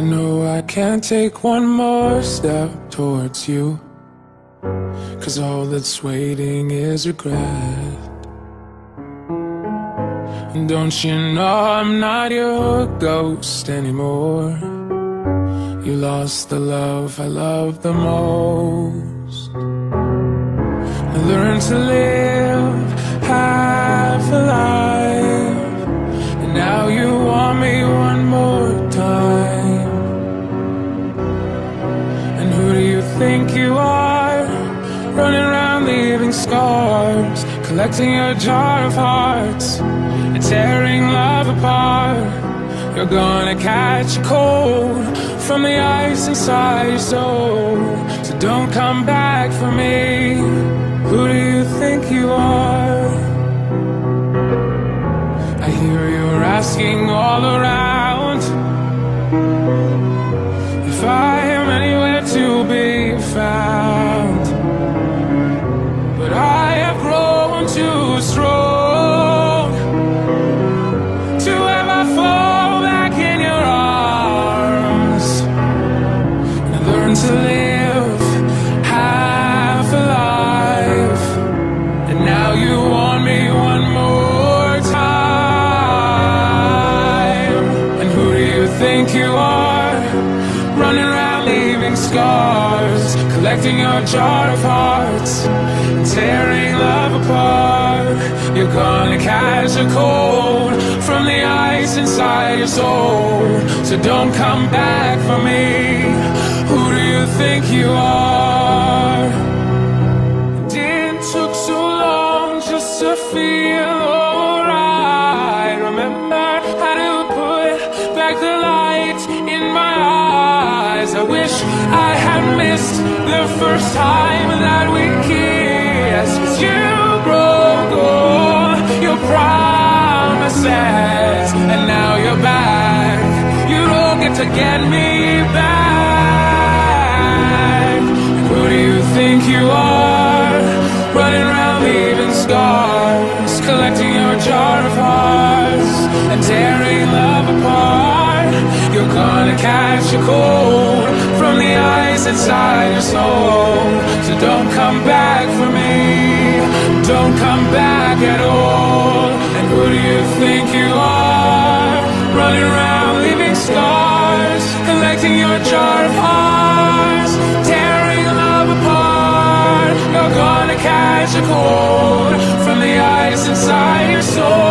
I know I can't take one more step towards you. Cause all that's waiting is regret. And don't you know I'm not your ghost anymore? You lost the love I love the most. I learned to live think you are? Running around leaving scars, collecting your jar of hearts, and tearing love apart. You're gonna catch a cold from the ice inside your soul. So don't come back for me. Who do you think you are? I hear you're asking all around to live half alive. And now you want me one more time. And who do you think you are? Running around leaving scars, collecting your jar of hearts, tearing love apart. You're gonna catch a cold from the ice inside your soul. So don't come back for me. You think you are? It took so long just to feel alright. Remember how to put back the light in my eyes. I wish I had missed the first time that we kissed. 'Cause you broke all your promises, and now you're back. You don't get to get me back. Think you are? Running around leaving scars, collecting your jar of hearts and tearing love apart. You're gonna catch a cold from the ice inside your soul. So don't come back for me. Don't come back at all. And who do you think you are? Running around leaving scars, collecting your jar of hearts, cold from the ice inside your soul.